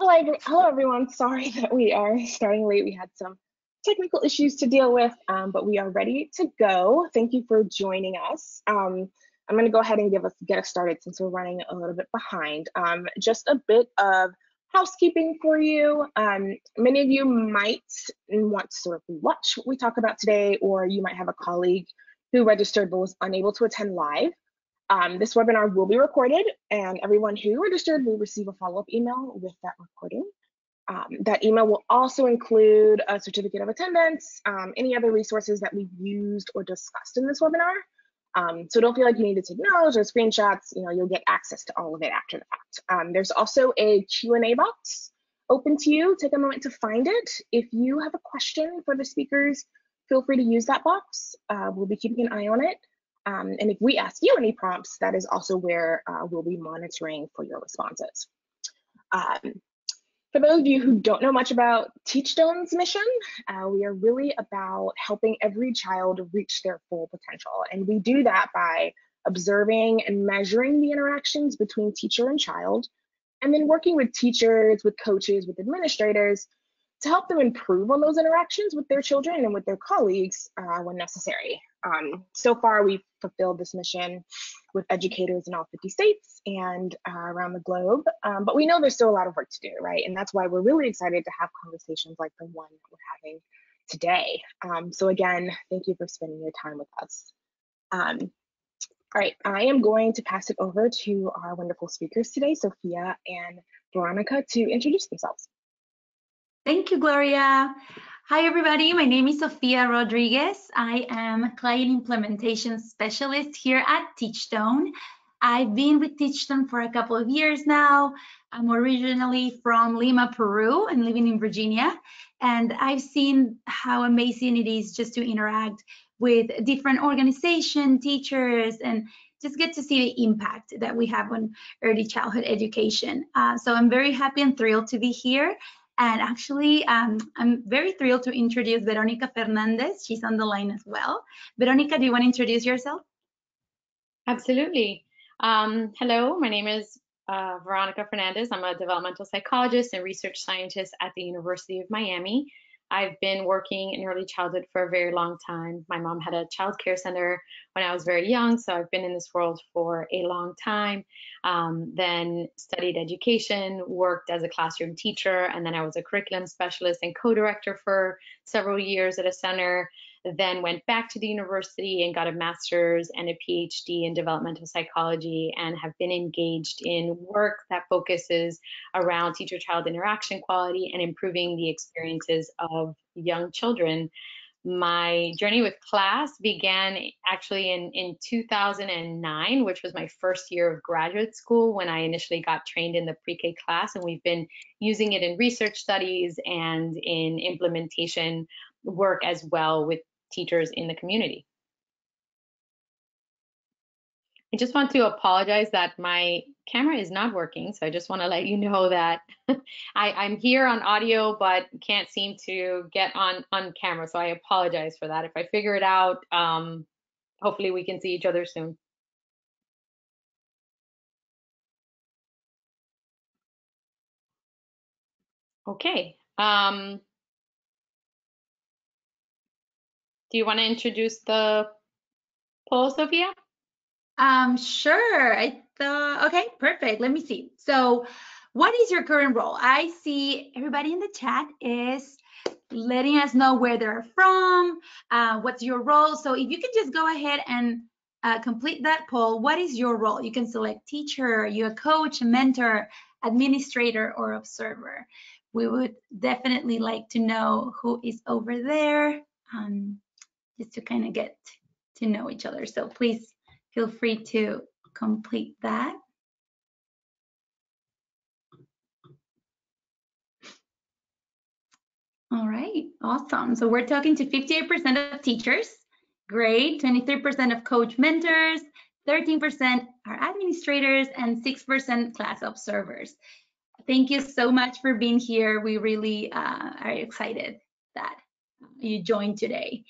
Hello, hello everyone. Sorry that we are starting late. We had some technical issues to deal with, um, but we are ready to go. Thank you for joining us. Um, I'm going to go ahead and give us get us started since we're running a little bit behind. Um, just a bit of housekeeping for you. Um, many of you might want to sort of watch what we talk about today, or you might have a colleague who registered but was unable to attend live. Um, this webinar will be recorded and everyone who registered will receive a follow-up email with that recording. Um, that email will also include a certificate of attendance, um, any other resources that we've used or discussed in this webinar. Um, so don't feel like you need to take notes or screenshots, you know, you'll get access to all of it after the fact. Um, there's also a Q&A box open to you. Take a moment to find it. If you have a question for the speakers, feel free to use that box. Uh, we'll be keeping an eye on it. Um, and if we ask you any prompts, that is also where uh, we'll be monitoring for your responses. Um, for those of you who don't know much about Teachstone's mission, uh, we are really about helping every child reach their full potential. And we do that by observing and measuring the interactions between teacher and child, and then working with teachers, with coaches, with administrators to help them improve on those interactions with their children and with their colleagues uh, when necessary. Um, so far, we've fulfilled this mission with educators in all 50 states and uh, around the globe, um, but we know there's still a lot of work to do, right? And that's why we're really excited to have conversations like the one we're having today. Um, so again, thank you for spending your time with us. Um, all right, I am going to pass it over to our wonderful speakers today, Sofia and Veronica, to introduce themselves. Thank you, Gloria. Hi, everybody. My name is Sofia Rodriguez. I am Client Implementation Specialist here at Teachstone. I've been with Teachstone for a couple of years now. I'm originally from Lima, Peru, and living in Virginia. And I've seen how amazing it is just to interact with different organizations, teachers, and just get to see the impact that we have on early childhood education. Uh, so I'm very happy and thrilled to be here. And actually, um, I'm very thrilled to introduce Veronica Fernandez. She's on the line as well. Veronica, do you want to introduce yourself? Absolutely. Um, hello, my name is uh, Veronica Fernandez. I'm a developmental psychologist and research scientist at the University of Miami. I've been working in early childhood for a very long time. My mom had a child care center when I was very young, so I've been in this world for a long time. Um, then studied education, worked as a classroom teacher, and then I was a curriculum specialist and co-director for several years at a center then went back to the university and got a master's and a PhD in developmental psychology and have been engaged in work that focuses around teacher child interaction quality and improving the experiences of young children. My journey with class began actually in, in 2009, which was my first year of graduate school when I initially got trained in the pre-K class. And we've been using it in research studies and in implementation work as well with teachers in the community. I just want to apologize that my camera is not working. So I just want to let you know that I, am here on audio, but can't seem to get on, on camera. So I apologize for that. If I figure it out, um, hopefully we can see each other soon. Okay. Um, Do you want to introduce the poll, Sofia? Um, sure. I thought, okay, perfect. Let me see. So what is your current role? I see everybody in the chat is letting us know where they're from, uh, what's your role. So if you could just go ahead and uh, complete that poll, what is your role? You can select teacher, you're a coach, a mentor, administrator, or observer. We would definitely like to know who is over there. Um, just to kind of get to know each other. So please feel free to complete that. All right, awesome. So we're talking to 58% of teachers, great, 23% of coach mentors, 13% are administrators, and 6% class observers. Thank you so much for being here. We really uh, are excited that you joined today.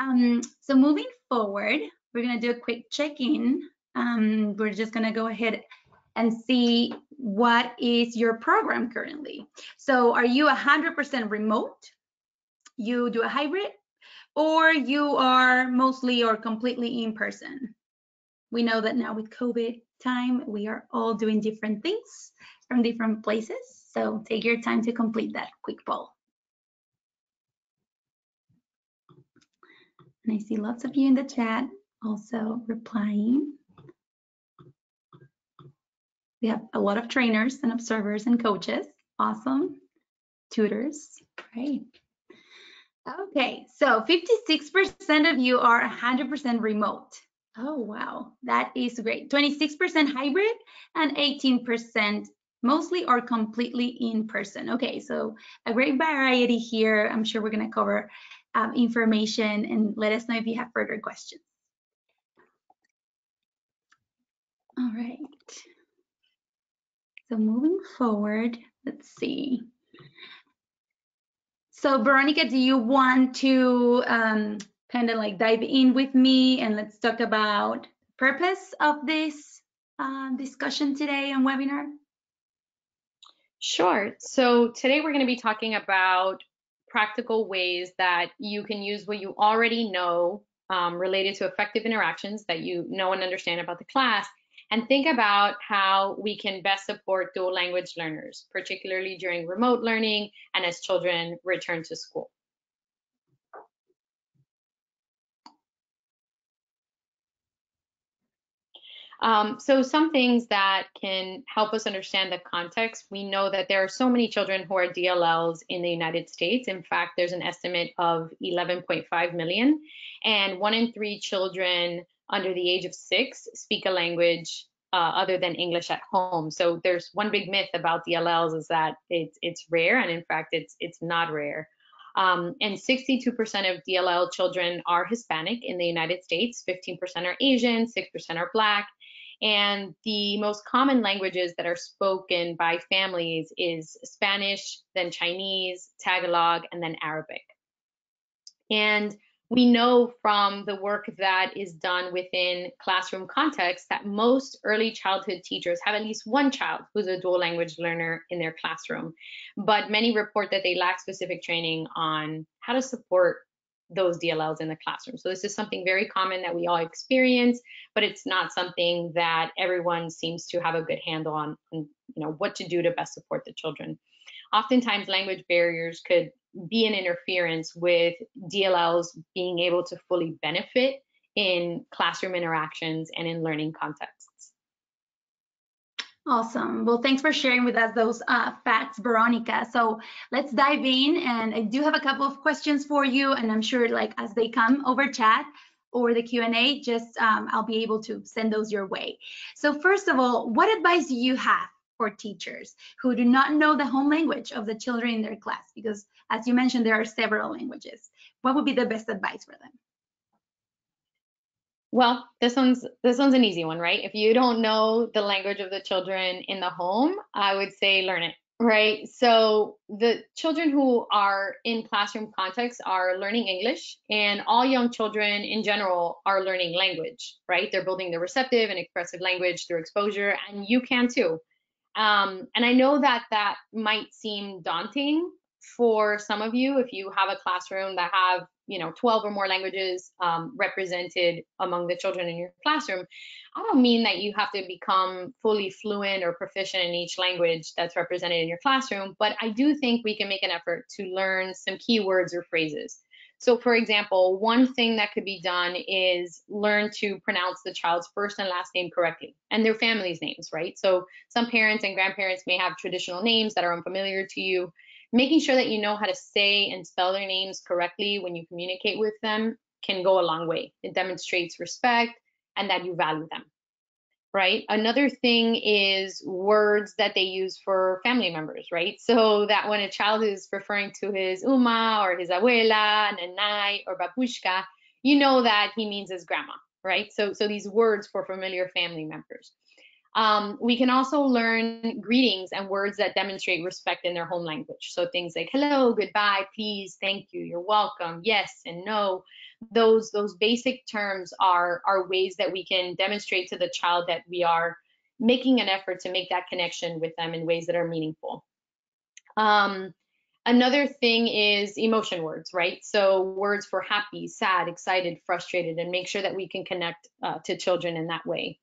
Um, so moving forward, we're gonna do a quick check-in. Um, we're just gonna go ahead and see what is your program currently. So are you 100% remote? You do a hybrid? Or you are mostly or completely in person? We know that now with COVID time, we are all doing different things from different places. So take your time to complete that quick poll. And I see lots of you in the chat also replying. We have a lot of trainers and observers and coaches. Awesome. Tutors. Great. Okay, so 56% of you are 100% remote. Oh, wow, that is great. 26% hybrid and 18% mostly or completely in person. Okay, so a great variety here. I'm sure we're going to cover um, information and let us know if you have further questions. All right. So moving forward, let's see. So Veronica, do you want to um, kind of like dive in with me and let's talk about purpose of this uh, discussion today and webinar? Sure. So today we're going to be talking about practical ways that you can use what you already know um, related to effective interactions that you know and understand about the class and think about how we can best support dual language learners, particularly during remote learning and as children return to school. Um, so some things that can help us understand the context. We know that there are so many children who are DLLs in the United States. In fact, there's an estimate of 11.5 million, and one in three children under the age of six speak a language uh, other than English at home. So there's one big myth about DLLs is that it's it's rare, and in fact, it's it's not rare. Um, and 62% of DLL children are Hispanic in the United States. 15% are Asian, 6% are Black, and the most common languages that are spoken by families is Spanish, then Chinese, Tagalog, and then Arabic. And we know from the work that is done within classroom context that most early childhood teachers have at least one child who's a dual language learner in their classroom. But many report that they lack specific training on how to support those DLLs in the classroom. So this is something very common that we all experience, but it's not something that everyone seems to have a good handle on, on you know, what to do to best support the children. Oftentimes language barriers could be an interference with DLLs being able to fully benefit in classroom interactions and in learning contexts. Awesome. Well, thanks for sharing with us those uh, facts, Veronica. So let's dive in. And I do have a couple of questions for you, and I'm sure like as they come over chat or the Q&A, just um, I'll be able to send those your way. So first of all, what advice do you have for teachers who do not know the home language of the children in their class? Because as you mentioned, there are several languages. What would be the best advice for them? Well, this one's this one's an easy one, right? If you don't know the language of the children in the home, I would say learn it, right? So the children who are in classroom context are learning English, and all young children in general are learning language, right? They're building their receptive and expressive language through exposure, and you can too. Um, and I know that that might seem daunting for some of you if you have a classroom that have you know 12 or more languages um, represented among the children in your classroom i don't mean that you have to become fully fluent or proficient in each language that's represented in your classroom but i do think we can make an effort to learn some keywords or phrases. So for example one thing that could be done is learn to pronounce the child's first and last name correctly and their family's names right? So some parents and grandparents may have traditional names that are unfamiliar to you making sure that you know how to say and spell their names correctly when you communicate with them can go a long way. It demonstrates respect and that you value them, right? Another thing is words that they use for family members, right? So that when a child is referring to his oma or his abuela, nanay, or babushka, you know that he means his grandma, right? So, so these words for familiar family members. Um, we can also learn greetings and words that demonstrate respect in their home language. So things like hello, goodbye, please, thank you, you're welcome, yes and no. Those those basic terms are are ways that we can demonstrate to the child that we are making an effort to make that connection with them in ways that are meaningful. Um, another thing is emotion words, right? So words for happy, sad, excited, frustrated, and make sure that we can connect uh, to children in that way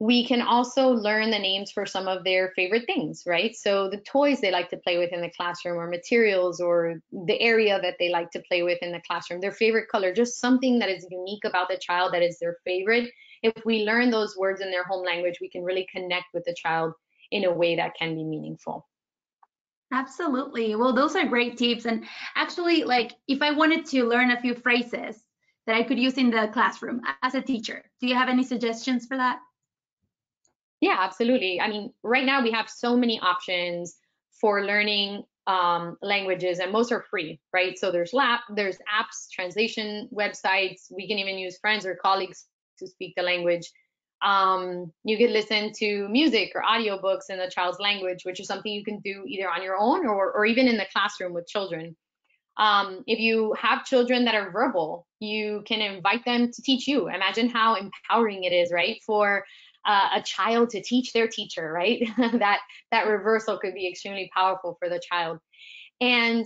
we can also learn the names for some of their favorite things, right? So the toys they like to play with in the classroom or materials or the area that they like to play with in the classroom, their favorite color, just something that is unique about the child that is their favorite. If we learn those words in their home language, we can really connect with the child in a way that can be meaningful. Absolutely. Well, those are great tips. And actually, like if I wanted to learn a few phrases that I could use in the classroom as a teacher, do you have any suggestions for that? Yeah, absolutely. I mean, right now we have so many options for learning um, languages, and most are free, right? So there's lab, there's apps, translation websites. We can even use friends or colleagues to speak the language. Um, you can listen to music or audiobooks in the child's language, which is something you can do either on your own or, or even in the classroom with children. Um, if you have children that are verbal, you can invite them to teach you. Imagine how empowering it is, right? For uh, a child to teach their teacher, right? that that reversal could be extremely powerful for the child. And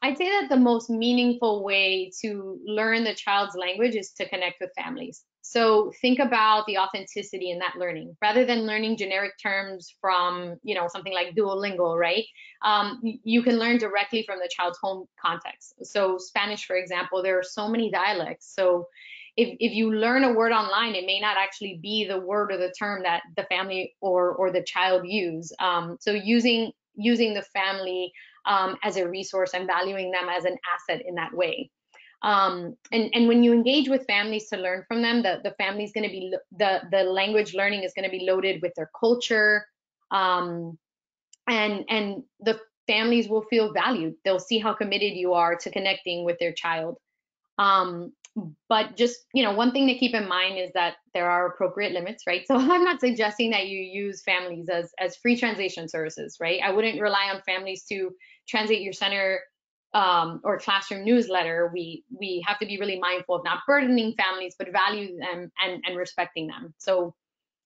I'd say that the most meaningful way to learn the child's language is to connect with families. So think about the authenticity in that learning, rather than learning generic terms from, you know, something like Duolingo, right? Um, you can learn directly from the child's home context. So Spanish, for example, there are so many dialects. So if, if you learn a word online, it may not actually be the word or the term that the family or, or the child use. Um, so using using the family um, as a resource and valuing them as an asset in that way. Um, and, and when you engage with families to learn from them, the, the family is going to be, the, the language learning is going to be loaded with their culture. Um, and, and the families will feel valued. They'll see how committed you are to connecting with their child. Um, but just you know one thing to keep in mind is that there are appropriate limits right? So i'm not suggesting that you use families as as free translation services right? I wouldn't rely on families to translate your center um, or classroom newsletter. We we have to be really mindful of not burdening families but value them and and respecting them. So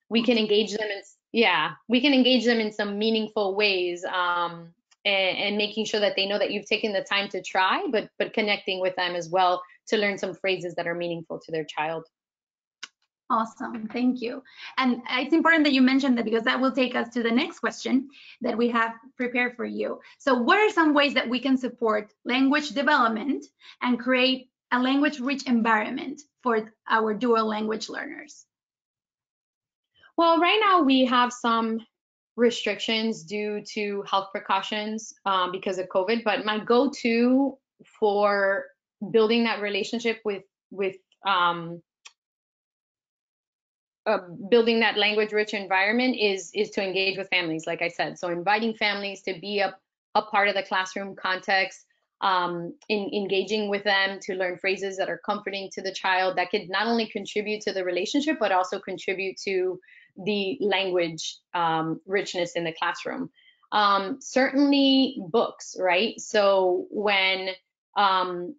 we can engage them in yeah we can engage them in some meaningful ways um, and, and making sure that they know that you've taken the time to try but but connecting with them as well to learn some phrases that are meaningful to their child. Awesome, thank you. And it's important that you mentioned that because that will take us to the next question that we have prepared for you. So what are some ways that we can support language development and create a language rich environment for our dual language learners? Well, right now we have some restrictions due to health precautions um, because of COVID, but my go-to for building that relationship with with um, uh, building that language rich environment is is to engage with families like i said. So inviting families to be a, a part of the classroom context um, in engaging with them to learn phrases that are comforting to the child that could not only contribute to the relationship but also contribute to the language um, richness in the classroom. Um, certainly books right? So when um,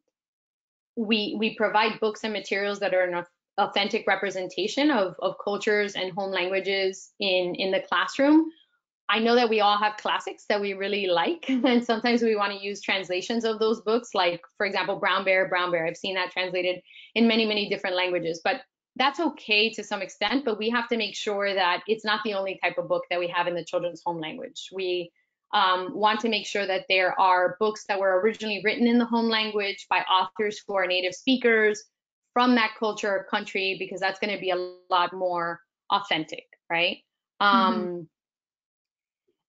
we we provide books and materials that are an authentic representation of, of cultures and home languages in in the classroom. I know that we all have classics that we really like and sometimes we want to use translations of those books like for example brown bear brown bear. I've seen that translated in many many different languages but that's okay to some extent but we have to make sure that it's not the only type of book that we have in the children's home language. We um, want to make sure that there are books that were originally written in the home language by authors who are native speakers from that culture or country, because that's going to be a lot more authentic, right? Mm-hmm. Um,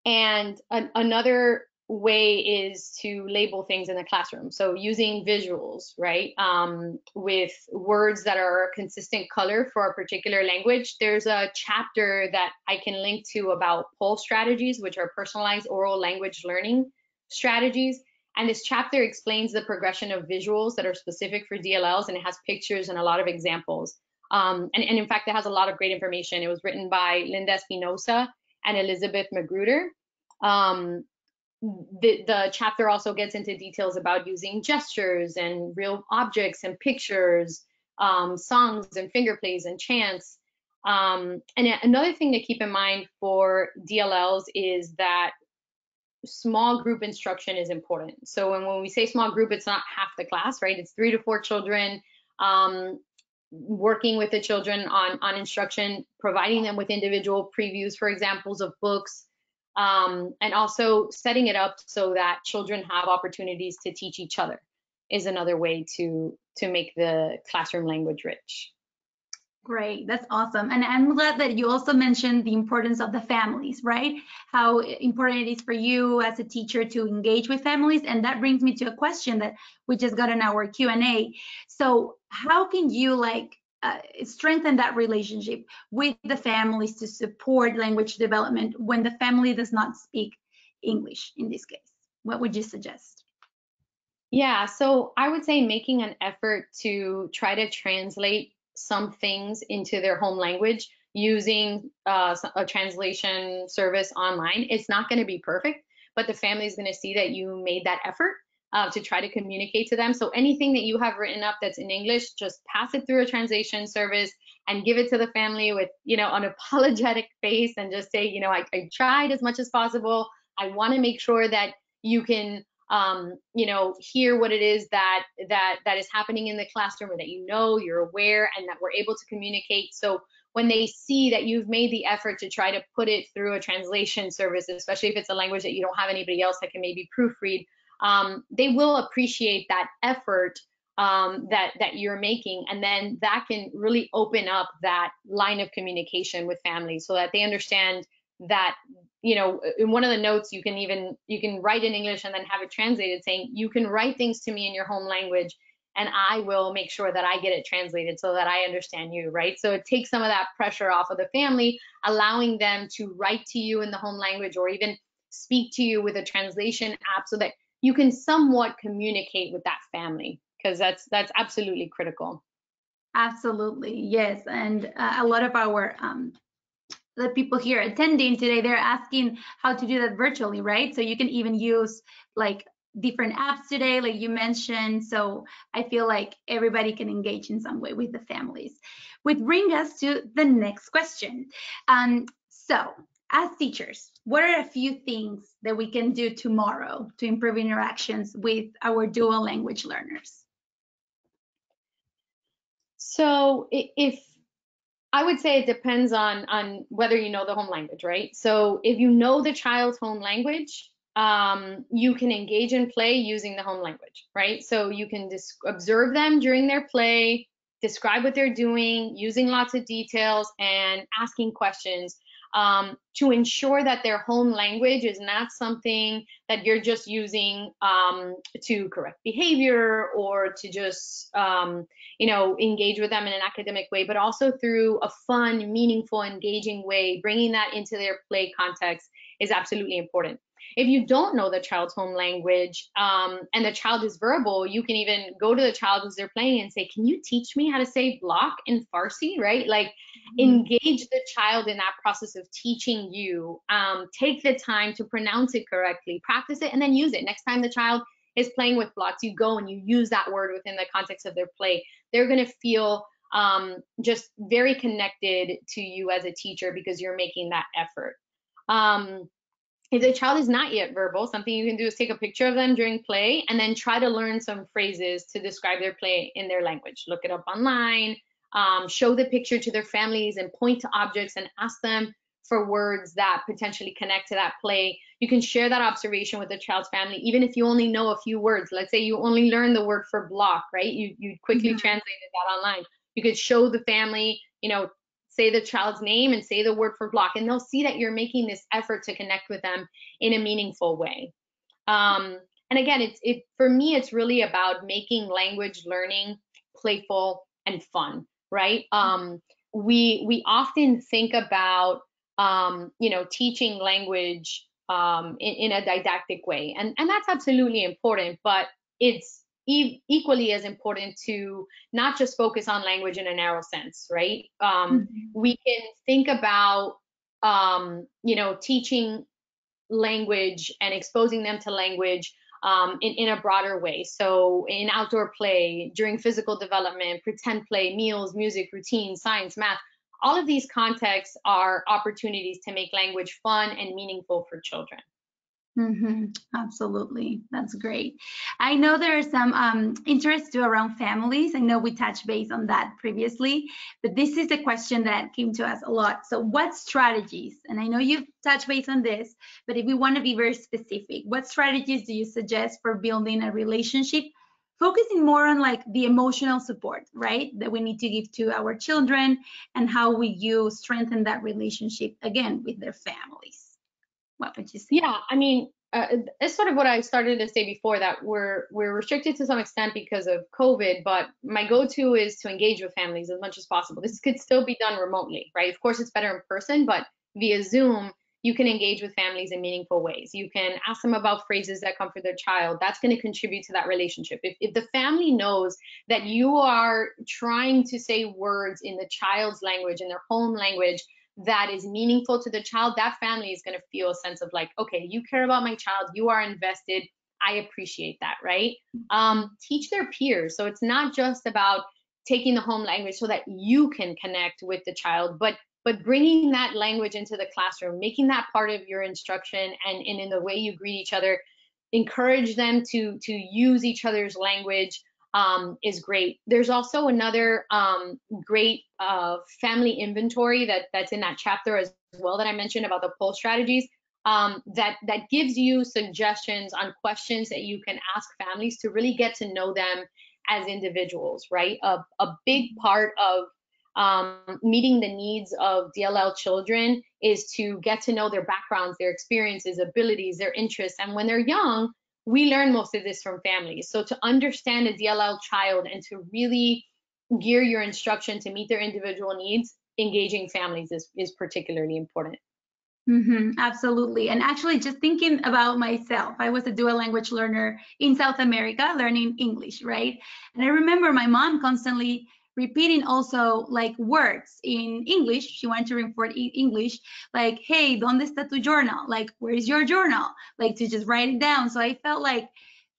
and an, another way is to label things in the classroom. So using visuals, right? Um, with words that are a consistent color for a particular language. There's a chapter that I can link to about POLL strategies, which are personalized oral language learning strategies. And this chapter explains the progression of visuals that are specific for DLLs, and it has pictures and a lot of examples. Um, and, and in fact, it has a lot of great information. It was written by Linda Espinosa and Elizabeth Magruder. Um, the, the chapter also gets into details about using gestures and real objects and pictures, um, songs and finger plays and chants. Um, and another thing to keep in mind for DLLs is that small group instruction is important. So when, when we say small group, it's not half the class, right? It's three to four children um, working with the children on, on instruction, providing them with individual previews for examples of books, um, and also setting it up so that children have opportunities to teach each other is another way to to make the classroom language rich. Great, that's awesome. And I'm glad that you also mentioned the importance of the families, right? How important it is for you as a teacher to engage with families. And that brings me to a question that we just got in our Q&A. So how can you like uh, strengthen that relationship with the families to support language development when the family does not speak English in this case? What would you suggest? Yeah, so I would say making an effort to try to translate some things into their home language using uh, a translation service online. It's not going to be perfect, but the family is going to see that you made that effort uh, to try to communicate to them. So anything that you have written up that's in English, just pass it through a translation service and give it to the family with, you know, an apologetic face and just say, you know, I, I tried as much as possible. I want to make sure that you can um, you know, hear what it is that that that is happening in the classroom, or that you know, you're aware, and that we're able to communicate. So when they see that you've made the effort to try to put it through a translation service, especially if it's a language that you don't have anybody else that can maybe proofread, um, they will appreciate that effort um, that that you're making, and then that can really open up that line of communication with families so that they understand that you know in one of the notes you can even you can write in english and then have it translated saying you can write things to me in your home language and i will make sure that i get it translated so that i understand you right? So it takes some of that pressure off of the family allowing them to write to you in the home language or even speak to you with a translation app so that you can somewhat communicate with that family because that's that's absolutely critical absolutely yes and uh, a lot of our um, the people here attending today, they're asking how to do that virtually, right? So you can even use like different apps today, like you mentioned. So I feel like everybody can engage in some way with the families. Which bring us to the next question. Um, so as teachers, what are a few things that we can do tomorrow to improve interactions with our dual language learners? So if I would say it depends on on whether you know the home language, right? So if you know the child's home language, um, you can engage in play using the home language, right? So you can observe them during their play, describe what they're doing, using lots of details and asking questions um, to ensure that their home language is not something that you're just using um, to correct behavior or to just, um, you know, engage with them in an academic way, but also through a fun, meaningful, engaging way, bringing that into their play context is absolutely important. If you don't know the child's home language um, and the child is verbal, you can even go to the child as they're playing and say, Can you teach me how to say block in Farsi? Right? Like mm-hmm. engage the child in that process of teaching you. Um, take the time to pronounce it correctly, practice it, and then use it. Next time the child is playing with blocks, you go and you use that word within the context of their play. They're going to feel um, just very connected to you as a teacher because you're making that effort. Um, if the child is not yet verbal, something you can do is take a picture of them during play and then try to learn some phrases to describe their play in their language. Look it up online, um, show the picture to their families and point to objects and ask them for words that potentially connect to that play. You can share that observation with the child's family, even if you only know a few words. Let's say you only learn the word for block, right? You you quickly mm -hmm. translated that online. You could show the family, you know, say the child's name and say the word for block and they'll see that you're making this effort to connect with them in a meaningful way. Um, and again it's it for me it's really about making language learning playful and fun right? Um, we we often think about um, you know teaching language um, in, in a didactic way and and that's absolutely important but it's e equally as important to not just focus on language in a narrow sense, right? Um, mm -hmm. We can think about, um, you know, teaching language and exposing them to language um, in, in a broader way. So in outdoor play, during physical development, pretend play, meals, music, routine, science, math, all of these contexts are opportunities to make language fun and meaningful for children. Mm-hmm. Absolutely. That's great. I know there are some um, interest too around families. I know we touched base on that previously, but this is a question that came to us a lot. So, what strategies, and I know you've touched base on this, but if we want to be very specific, what strategies do you suggest for building a relationship? Focusing more on like the emotional support, right? That we need to give to our children and how we you strengthen that relationship again with their families. What would you say? Yeah, I mean, uh, it's sort of what I started to say before that we're we're restricted to some extent because of COVID, but my go-to is to engage with families as much as possible. This could still be done remotely, right? Of course, it's better in person, but via Zoom, you can engage with families in meaningful ways. You can ask them about phrases that comfort their child. That's going to contribute to that relationship. If, if the family knows that you are trying to say words in the child's language, in their home language, that is meaningful to the child, that family is going to feel a sense of like, okay, you care about my child, you are invested. I appreciate that, right? Um, teach their peers. So it's not just about taking the home language so that you can connect with the child, but but bringing that language into the classroom, making that part of your instruction, and, and in the way you greet each other, encourage them to to use each other's language um, is great. There's also another um, great uh, family inventory that that's in that chapter as well that I mentioned about the POLL strategies. Um, that that gives you suggestions on questions that you can ask families to really get to know them as individuals, right? A, a big part of um, meeting the needs of DLL children is to get to know their backgrounds, their experiences, abilities, their interests, and when they're young, we learn most of this from families. So to understand a DLL child and to really gear your instruction to meet their individual needs, engaging families is, is particularly important. Mm-hmm, absolutely. And actually, just thinking about myself, I was a dual language learner in South America, learning English, right? And I remember my mom constantly repeating also like words in English. She wanted to reinforce in English, like, hey, ¿dónde está tu journal? Like, where is your journal? Like to just write it down. So I felt like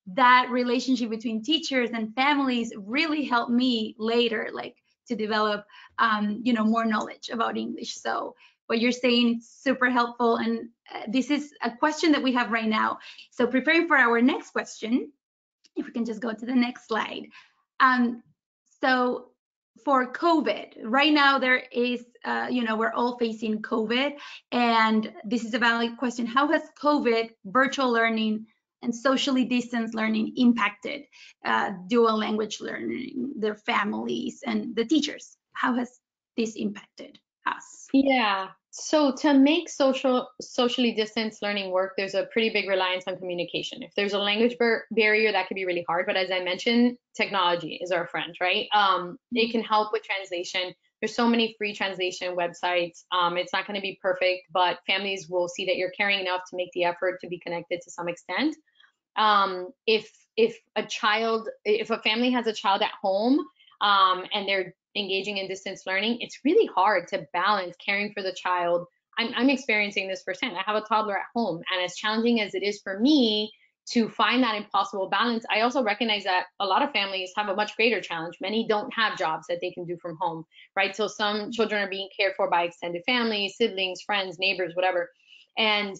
that relationship between teachers and families really helped me later, like to develop, um, you know, more knowledge about English. So what you're saying is super helpful. And uh, this is a question that we have right now. So preparing for our next question, if we can just go to the next slide. Um, so for COVID, right now there is, uh, you know, we're all facing COVID, and this is a valid question. How has COVID, virtual learning, and socially distanced learning impacted uh, dual language learning, their families, and the teachers? How has this impacted us? Yeah, so to make social socially distanced learning work, there's a pretty big reliance on communication. If there's a language bar barrier, that could be really hard. But as I mentioned, technology is our friend, right? Um, it can help with translation. There's so many free translation websites. Um, it's not going to be perfect, but families will see that you're caring enough to make the effort to be connected to some extent. Um, if if a child, if a family has a child at home um, and they're engaging in distance learning, it's really hard to balance caring for the child. I'm, I'm experiencing this firsthand. I have a toddler at home, and as challenging as it is for me to find that impossible balance, I also recognize that a lot of families have a much greater challenge. Many don't have jobs that they can do from home, right? So some children are being cared for by extended families, siblings, friends, neighbors, whatever. And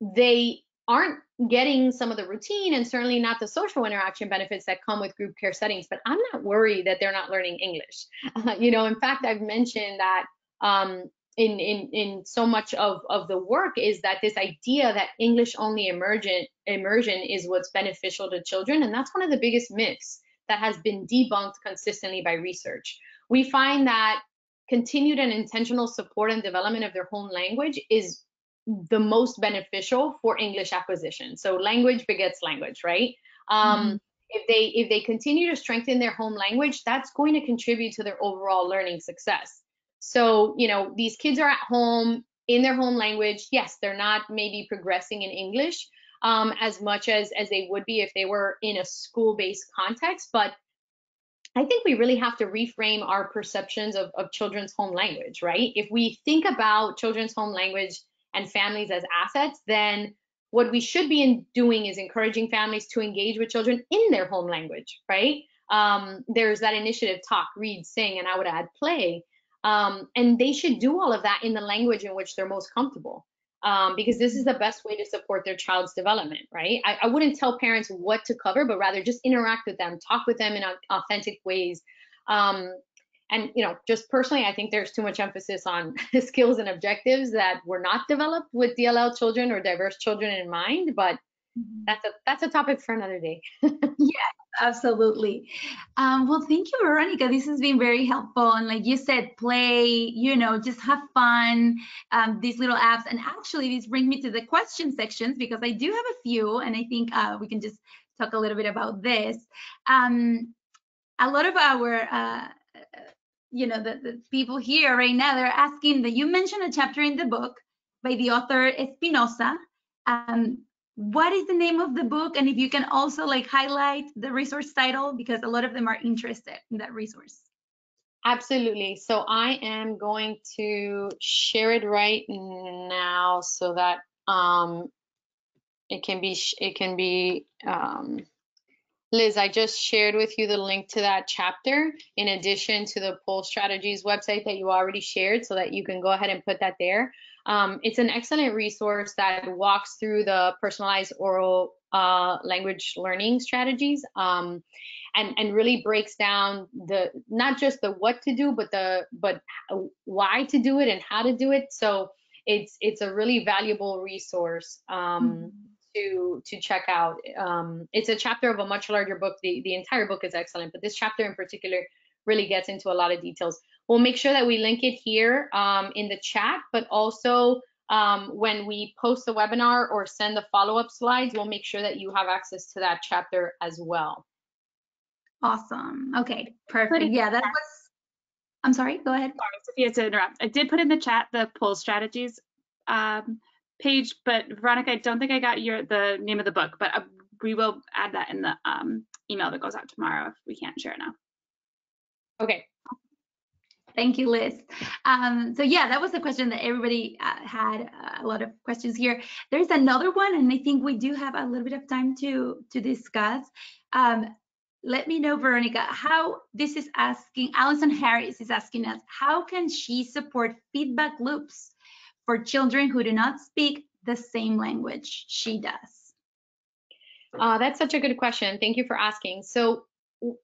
they aren't getting some of the routine and certainly not the social interaction benefits that come with group care settings. But I'm not worried that they're not learning English. Uh, you know, in fact, I've mentioned that um, in, in, in so much of, of the work is that this idea that English only emergent immersion is what's beneficial to children. And that's one of the biggest myths that has been debunked consistently by research. We find that continued and intentional support and development of their home language is the most beneficial for English acquisition. So language begets language, right? Um, mm-hmm. If they if they continue to strengthen their home language, that's going to contribute to their overall learning success. So you know these kids are at home in their home language. Yes, they're not maybe progressing in English um, as much as as they would be if they were in a school-based context, but I think we really have to reframe our perceptions of, of children's home language, right? If we think about children's home language and families as assets, then what we should be in doing is encouraging families to engage with children in their home language, right? Um, there's that initiative talk, read, sing, and I would add play. Um, and they should do all of that in the language in which they're most comfortable. Um, because this is the best way to support their child's development, right? I, I, wouldn't tell parents what to cover, but rather just interact with them, talk with them in authentic ways. Um, and you know, just personally, I think there's too much emphasis on the skills and objectives that were not developed with DLL children or diverse children in mind. But mm-hmm. that's a that's a topic for another day. yeah, absolutely. Um, well, thank you, Veronica. This has been very helpful. And like you said, play, you know, just have fun. Um, these little apps. And actually, this brings me to the question sections because I do have a few, and I think uh, we can just talk a little bit about this. Um, a lot of our uh, you know the, the people here right now they're asking that you mentioned a chapter in the book by the author espinosa. Um, what is the name of the book? And if you can also like highlight the resource title because a lot of them are interested in that resource. Absolutely. So i am going to share it right now so that um it can be it can be um Liz, I just shared with you the link to that chapter in addition to the POLL Strategies website that you already shared so that you can go ahead and put that there. Um, it's an excellent resource that walks through the personalized oral uh, language learning strategies um, and, and really breaks down the not just the what to do, but the but why to do it and how to do it. So it's it's a really valuable resource. Um, mm -hmm to to check out. Um, it's a chapter of a much larger book. The the entire book is excellent, but this chapter in particular really gets into a lot of details. We'll make sure that we link it here um, in the chat, but also um, when we post the webinar or send the follow-up slides, we'll make sure that you have access to that chapter as well. Awesome. Okay, perfect. Yeah, that was. I'm sorry. Go ahead. Sorry, Sofia, to interrupt. I did put in the chat the poll strategies um, page, but Veronica, I don't think I got your the name of the book, but uh, we will add that in the um, email that goes out tomorrow if we can't share it now. Okay. Thank you, Liz. Um, so yeah, that was the question that everybody uh, had uh, a lot of questions here. There's another one, and I think we do have a little bit of time to to discuss. Um, let me know, Veronica, how this is asking, Allison Harris is asking us, how can she support feedback loops for children who do not speak the same language she does? Uh, that's such a good question. Thank you for asking. So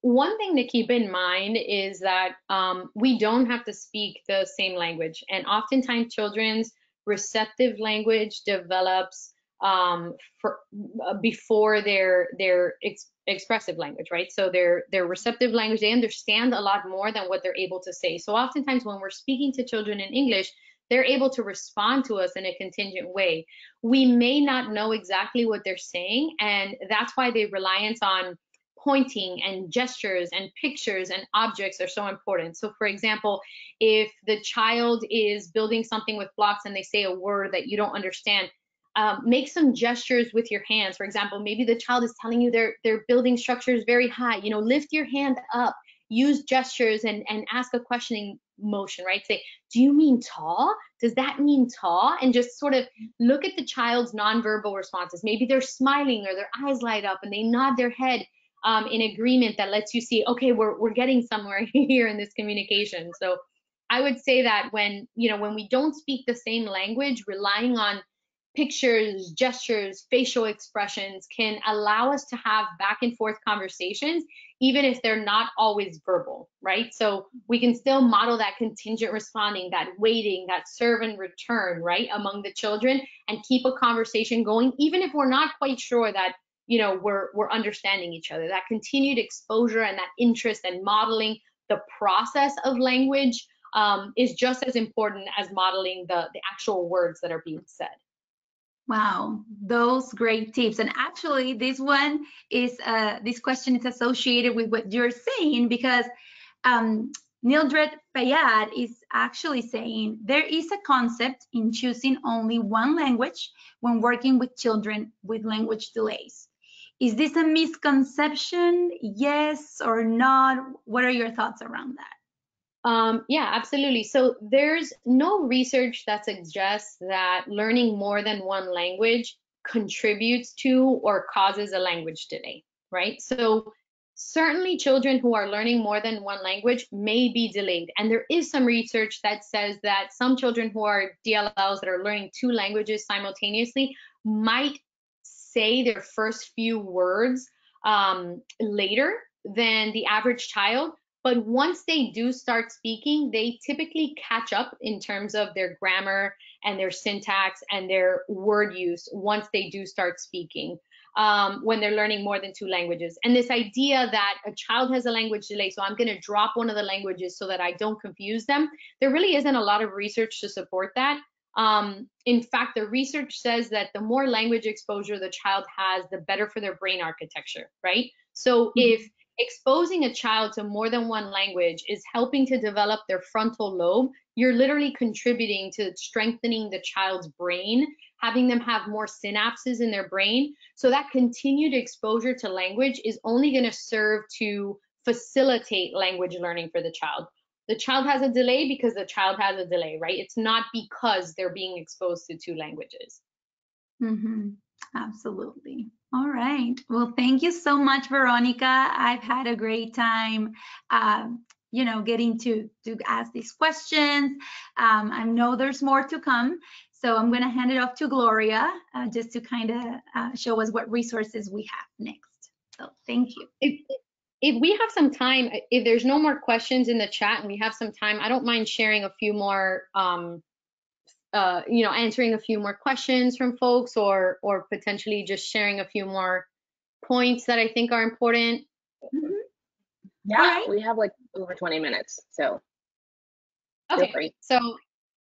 one thing to keep in mind is that um, we don't have to speak the same language. And oftentimes children's receptive language develops um, for, uh, before their their ex expressive language, right? So their their receptive language, they understand a lot more than what they're able to say. So oftentimes when we're speaking to children in English, they're able to respond to us in a contingent way. We may not know exactly what they're saying, and that's why the reliance on pointing and gestures and pictures and objects are so important. So for example, if the child is building something with blocks and they say a word that you don't understand, um, make some gestures with your hands. For example, maybe the child is telling you they're they're building structures very high. You know, lift your hand up, use gestures and and ask a questioning motion, right? Say, do you mean tall? Does that mean tall? And just sort of look at the child's nonverbal responses. Maybe they're smiling or their eyes light up and they nod their head um, in agreement that lets you see, okay, we're, we're getting somewhere here in this communication. So I would say that when, you know, when we don't speak the same language, relying on pictures, gestures, facial expressions can allow us to have back and forth conversations, even if they're not always verbal, right? So we can still model that contingent responding, that waiting, that serve and return, right, among the children and keep a conversation going, even if we're not quite sure that you know we're we're understanding each other that continued exposure and that interest and modeling the process of language um, is just as important as modeling the the actual words that are being said Wow, those great tips. And actually, this one is uh, this question is associated with what you're saying because um, Mildred is actually saying there is a concept in choosing only one language when working with children with language delays. Is this a misconception? Yes or not? What are your thoughts around that? Um, yeah, absolutely. So there's no research that suggests that learning more than one language contributes to or causes a language delay, right? So certainly children who are learning more than one language may be delayed. And there is some research that says that some children who are DLLs that are learning two languages simultaneously might say their first few words um, later than the average child. But once they do start speaking, they typically catch up in terms of their grammar and their syntax and their word use once they do start speaking um, when they're learning more than two languages. And this idea that a child has a language delay, so I'm going to drop one of the languages so that I don't confuse them, there really isn't a lot of research to support that. Um, in fact, the research says that the more language exposure the child has, the better for their brain architecture, right? So mm-hmm. if exposing a child to more than one language is helping to develop their frontal lobe, you're literally contributing to strengthening the child's brain, having them have more synapses in their brain. So that continued exposure to language is only going to serve to facilitate language learning for the child. The child has a delay because the child has a delay, right? It's not because they're being exposed to two languages. Mm-hmm. Absolutely. All right. Well, thank you so much, Veronica. I've had a great time, um, you know, getting to to ask these questions. Um, I know there's more to come, so I'm going to hand it off to Gloria uh, just to kind of uh, show us what resources we have next. So thank you. If, if we have some time, if there's no more questions in the chat and we have some time, I don't mind sharing a few more um, uh, you know, answering a few more questions from folks or or potentially just sharing a few more points that I think are important. Mm-hmm. Yeah, right. we have like over 20 minutes, so okay. So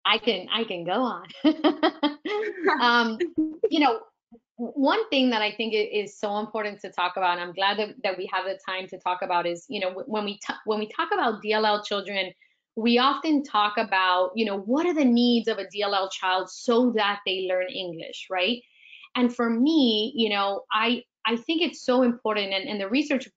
I can I can go on. um, you know, one thing that I think is so important to talk about, and I'm glad that, that we have the time to talk about, is you know when we when we talk about DLL children we often talk about, you know, what are the needs of a DLL child so that they learn English, right? And for me, you know, I I think it's so important, and, and the research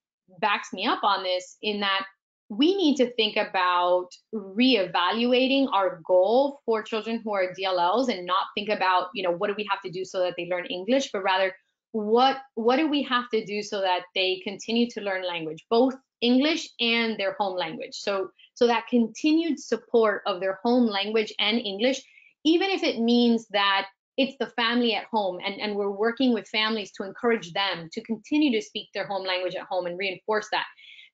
backs me up on this in that we need to think about reevaluating our goal for children who are DLLs and not think about, you know, what do we have to do so that they learn English, but rather what what do we have to do so that they continue to learn language, both English and their home language. So so that continued support of their home language and English, even if it means that it's the family at home and, and we're working with families to encourage them to continue to speak their home language at home and reinforce that.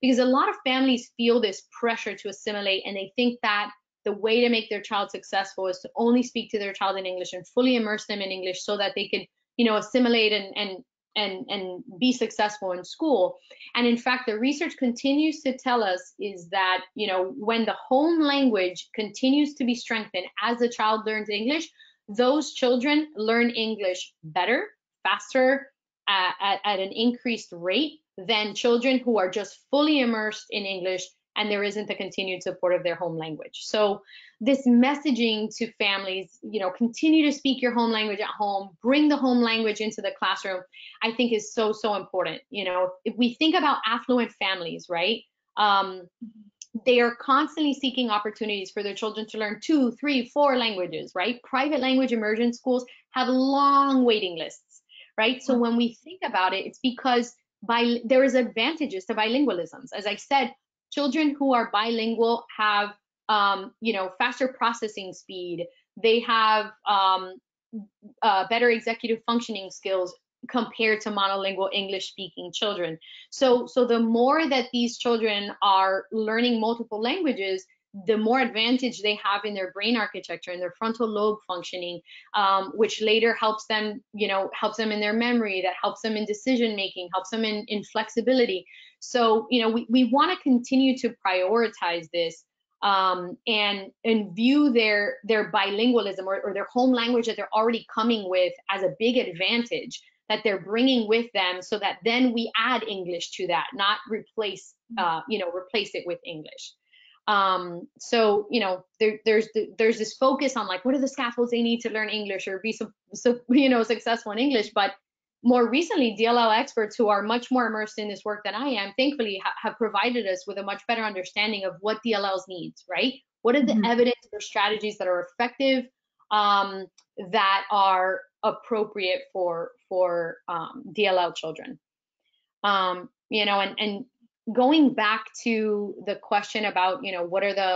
Because a lot of families feel this pressure to assimilate and they think that the way to make their child successful is to only speak to their child in English and fully immerse them in English so that they could, you know, assimilate and, and and and be successful in school. And in fact the research continues to tell us is that you know when the home language continues to be strengthened as the child learns english those children learn english better faster uh, at, at an increased rate than children who are just fully immersed in english and there isn't the continued support of their home language. So this messaging to families, you know, continue to speak your home language at home, bring the home language into the classroom, I think is so, so important. You know, if we think about affluent families, right? Um, they are constantly seeking opportunities for their children to learn two, three, four languages, right? Private language immersion schools have long waiting lists, right? So when we think about it, it's because by there is advantages to bilingualisms. As I said, children who are bilingual have um, you know faster processing speed they have um, uh, better executive functioning skills compared to monolingual english speaking children so so the more that these children are learning multiple languages the more advantage they have in their brain architecture and their frontal lobe functioning, um, which later helps them, you know, helps them in their memory, that helps them in decision making, helps them in, in flexibility. So, you know, we, we want to continue to prioritize this um, and and view their their bilingualism or, or their home language that they're already coming with as a big advantage that they're bringing with them so that then we add English to that, not replace, uh, you know, replace it with English. Um, so you know, there, there's there's this focus on like what are the scaffolds they need to learn English or be so, so you know successful in English, but more recently, DLL experts who are much more immersed in this work than I am, thankfully, ha have provided us with a much better understanding of what DLLs needs, right? What are the mm -hmm. evidence or strategies that are effective, um, that are appropriate for for um, DLL children? Um, you know, and and going back to the question about, you know, what are the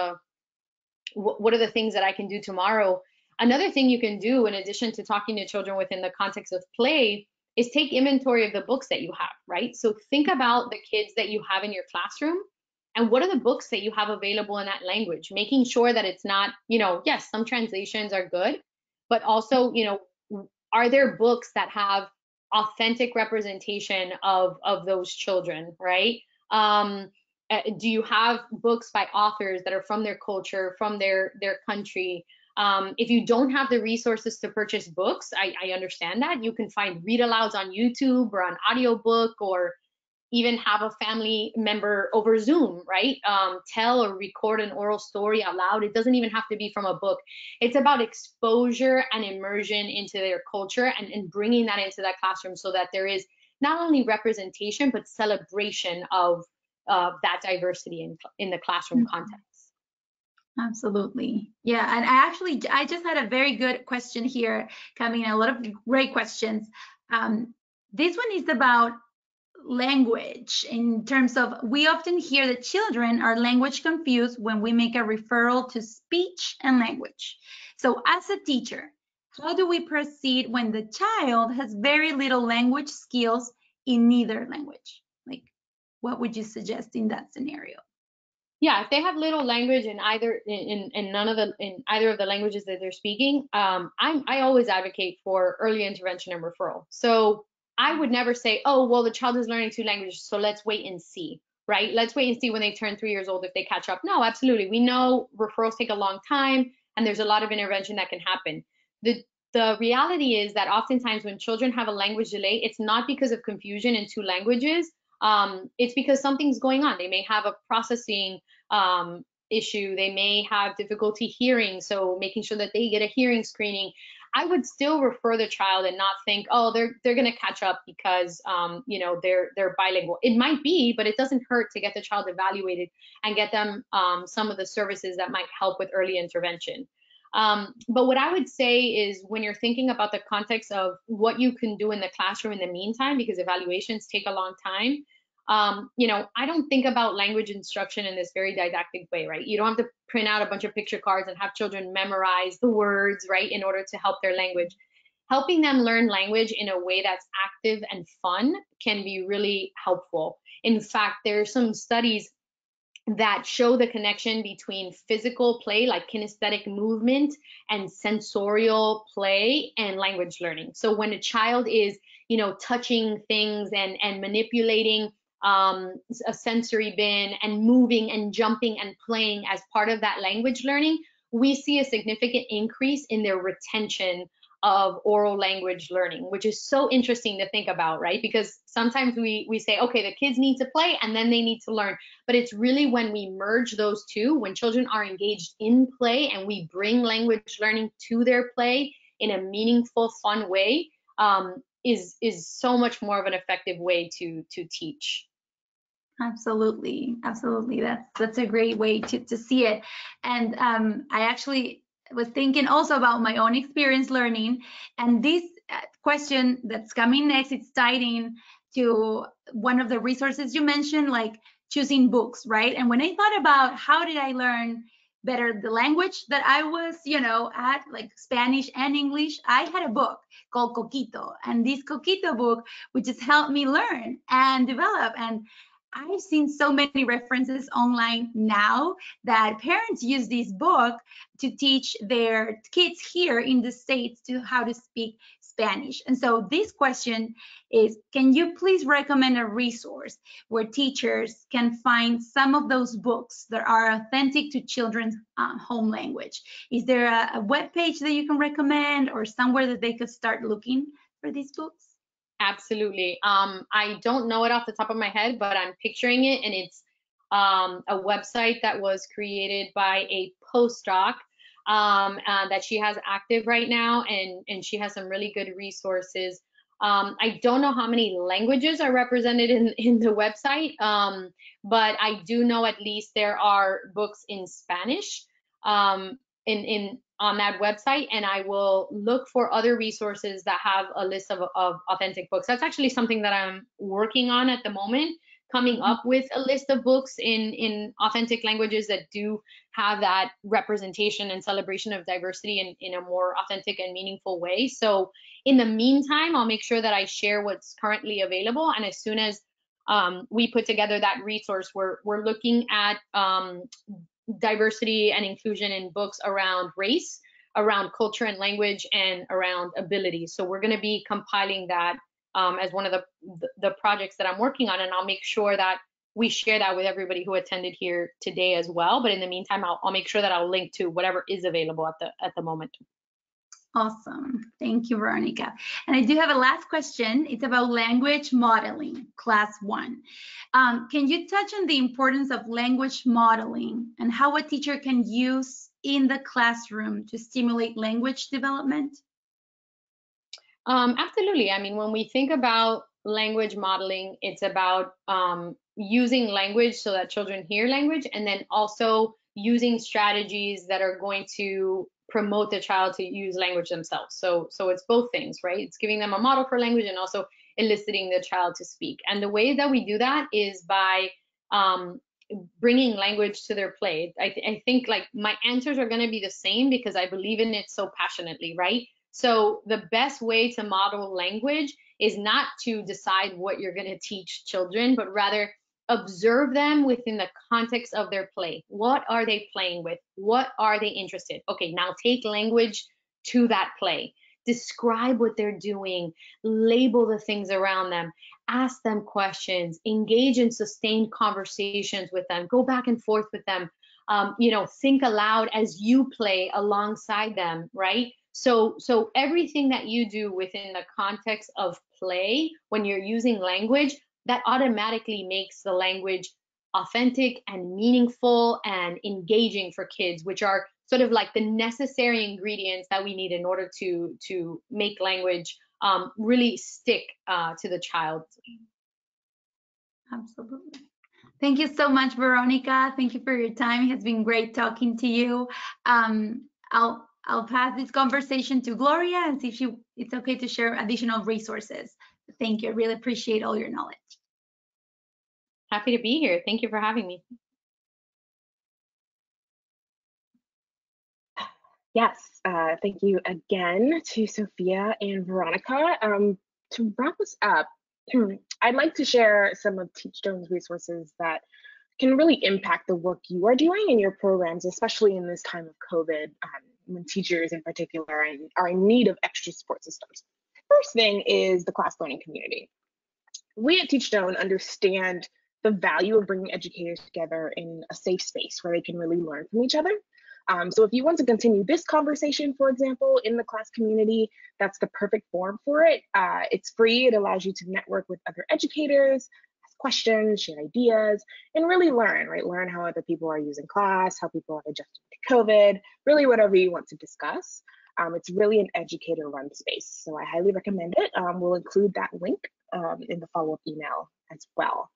what are the things that I can do tomorrow? Another thing you can do in addition to talking to children within the context of play is take inventory of the books that you have, right? So think about the kids that you have in your classroom and what are the books that you have available in that language, making sure that it's not, you know, yes, some translations are good, but also, you know, are there books that have authentic representation of of those children, right? Um, uh, do you have books by authors that are from their culture, from their their country? Um, if you don't have the resources to purchase books, I, I understand that. You can find read alouds on YouTube or on audiobook or even have a family member over Zoom, right? Um, tell or record an oral story out loud. It doesn't even have to be from a book. It's about exposure and immersion into their culture and, and bringing that into that classroom so that there is not only representation, but celebration of uh, that diversity in, in the classroom mm -hmm. context. Absolutely. Yeah. And I actually, I just had a very good question here coming in, a lot of great questions. Um, this one is about language in terms of we often hear that children are language confused when we make a referral to speech and language. So as a teacher, how do we proceed when the child has very little language skills in neither language? Like, what would you suggest in that scenario? Yeah, if they have little language in either in, in none of the in either of the languages that they're speaking, um, I'm I always advocate for early intervention and referral. So I would never say, oh, well, the child is learning two languages, so let's wait and see, right? Let's wait and see when they turn three years old if they catch up. No, absolutely. We know referrals take a long time and there's a lot of intervention that can happen. The the reality is that oftentimes when children have a language delay, it's not because of confusion in two languages. Um, it's because something's going on. They may have a processing um, issue. They may have difficulty hearing, so making sure that they get a hearing screening. I would still refer the child and not think, oh, they're they're going to catch up because um, you know they're they're bilingual. It might be, but it doesn't hurt to get the child evaluated and get them um, some of the services that might help with early intervention. Um, but what I would say is when you're thinking about the context of what you can do in the classroom in the meantime, because evaluations take a long time, um, you know, I don't think about language instruction in this very didactic way, right? You don't have to print out a bunch of picture cards and have children memorize the words, right, in order to help their language. Helping them learn language in a way that's active and fun can be really helpful. In fact, there are some studies that show the connection between physical play, like kinesthetic movement, and sensorial play and language learning. So when a child is, you know, touching things and and manipulating um, a sensory bin and moving and jumping and playing as part of that language learning, we see a significant increase in their retention of oral language learning, which is so interesting to think about, right? Because sometimes we we say, okay, the kids need to play and then they need to learn, but it's really when we merge those two, when children are engaged in play and we bring language learning to their play in a meaningful, fun way, um, is is so much more of an effective way to to teach. Absolutely, absolutely. That's that's a great way to to see it. And um, I actually was thinking also about my own experience learning, and this uh, question that's coming next, it's tied in to one of the resources you mentioned, like choosing books, right? And when I thought about how did I learn better the language that I was, you know, at like Spanish and English, I had a book called Coquito. And this Coquito book, which has helped me learn and develop. And I've seen so many references online now that parents use this book to teach their kids here in the States to how to speak Spanish. And so this question is, can you please recommend a resource where teachers can find some of those books that are authentic to children's uh, home language? Is there a, a web page that you can recommend or somewhere that they could start looking for these books? Absolutely. Um, I don't know it off the top of my head, but I'm picturing it, and it's um, a website that was created by a postdoc um, uh, that she has active right now, and and she has some really good resources. Um, I don't know how many languages are represented in in the website, um, but I do know at least there are books in Spanish. Um, in in on that website and I will look for other resources that have a list of, of authentic books. That's actually something that I'm working on at the moment coming up with a list of books in in authentic languages that do have that representation and celebration of diversity in, in a more authentic and meaningful way. So in the meantime, I'll make sure that I share what's currently available. And as soon as um, we put together that resource, we're, we're looking at um, diversity and inclusion in books around race, around culture and language, and around ability. So we're going to be compiling that um, as one of the, the projects that I'm working on, and I'll make sure that we share that with everybody who attended here today as well. But in the meantime, I'll, I'll make sure that I'll link to whatever is available at the at the moment. Awesome. Thank you, Veronica. And I do have a last question. It's about language modeling, class one. Um, can you touch on the importance of language modeling and how a teacher can use in the classroom to stimulate language development? Um, absolutely. I mean, when we think about language modeling, it's about um, using language so that children hear language and then also using strategies that are going to promote the child to use language themselves. So, so it's both things, right? It's giving them a model for language and also eliciting the child to speak. And the way that we do that is by um, bringing language to their play. I, th I think like my answers are going to be the same because I believe in it so passionately, right? So the best way to model language is not to decide what you're going to teach children, but rather observe them within the context of their play. What are they playing with? What are they interested? Okay, now take language to that play. Describe what they're doing, label the things around them, ask them questions, engage in sustained conversations with them, go back and forth with them. Um, you know, think aloud as you play alongside them, right? So, so everything that you do within the context of play, when you're using language, that automatically makes the language authentic and meaningful and engaging for kids, which are sort of like the necessary ingredients that we need in order to to make language um, really stick uh, to the child. Absolutely. Thank you so much, Veronica. Thank you for your time. It has been great talking to you. Um, I'll I'll pass this conversation to Gloria and see if she it's okay to share additional resources. Thank you. I really appreciate all your knowledge. Happy to be here. Thank you for having me. Yes, uh, thank you again to Sofia and Veronica. Um, to wrap us up, I'd like to share some of Teachstone's resources that can really impact the work you are doing in your programs, especially in this time of COVID, um, when teachers in particular are in, are in need of extra support systems. First thing is the class learning community. We at Teachstone understand the value of bringing educators together in a safe space where they can really learn from each other. Um, so if you want to continue this conversation, for example, in the class community, that's the perfect forum for it. Uh, it's free. It allows you to network with other educators, ask questions, share ideas, and really learn, right? Learn how other people are using class, how people have adjusted to COVID, really whatever you want to discuss. Um, it's really an educator run space. So I highly recommend it. Um, we'll include that link um, in the follow-up email as well.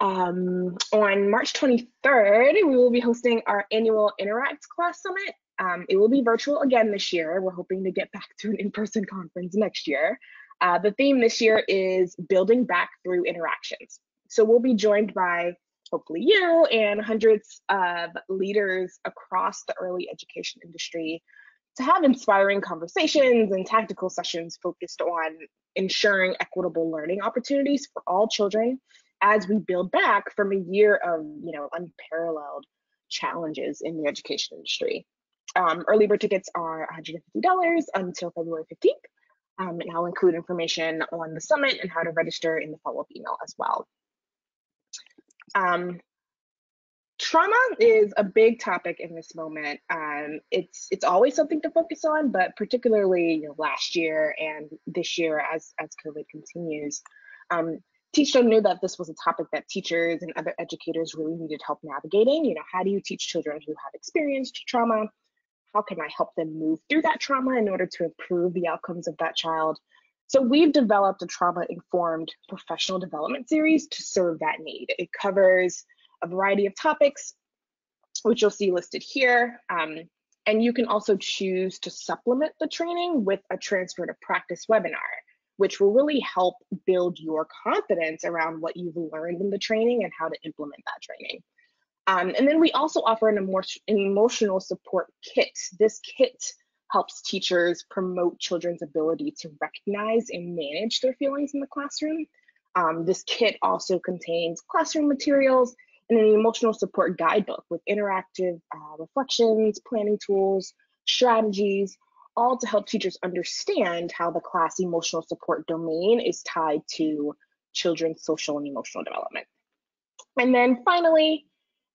Um, on March 23rd, we will be hosting our annual Interact Class Summit. Um, it will be virtual again this year. We're hoping to get back to an in-person conference next year. Uh, the theme this year is building back through interactions. So we'll be joined by hopefully you and hundreds of leaders across the early education industry to have inspiring conversations and tactical sessions focused on ensuring equitable learning opportunities for all children as we build back from a year of you know unparalleled challenges in the education industry. Um, early bird tickets are $150 until February 15th, um, and I'll include information on the summit and how to register in the follow-up email as well. Um, trauma is a big topic in this moment. Um, it's it's always something to focus on, but particularly you know, last year and this year as as COVID continues. Um, Teachstone knew that this was a topic that teachers and other educators really needed help navigating. You know, how do you teach children who have experienced trauma? How can I help them move through that trauma in order to improve the outcomes of that child? So we've developed a trauma-informed professional development series to serve that need. It covers a variety of topics, which you'll see listed here. Um, and you can also choose to supplement the training with a transfer to practice webinar which will really help build your confidence around what you've learned in the training and how to implement that training. Um, and then we also offer an, an emotional support kit. This kit helps teachers promote children's ability to recognize and manage their feelings in the classroom. Um, this kit also contains classroom materials and an emotional support guidebook with interactive uh, reflections, planning tools, strategies, all to help teachers understand how the class emotional support domain is tied to children's social and emotional development. And then finally,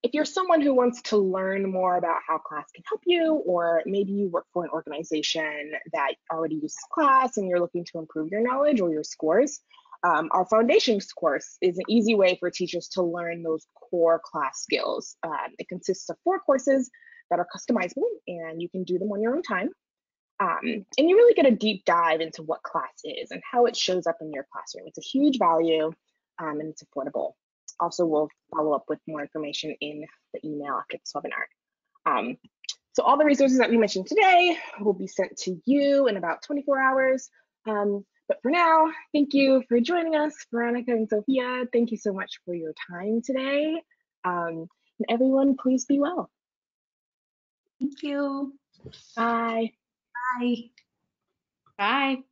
if you're someone who wants to learn more about how class can help you, or maybe you work for an organization that already uses class and you're looking to improve your knowledge or your scores, um, our foundations course is an easy way for teachers to learn those core class skills. Um, it consists of four courses that are customizable and you can do them on your own time. Um, and you really get a deep dive into what class is and how it shows up in your classroom. It's a huge value um, and it's affordable. Also, we'll follow up with more information in the email after this webinar. Um, so all the resources that we mentioned today will be sent to you in about 24 hours. Um, but for now, thank you for joining us, Veronica and Sofia. Thank you so much for your time today. Um, and everyone, please be well. Thank you. Bye. Bye. Bye.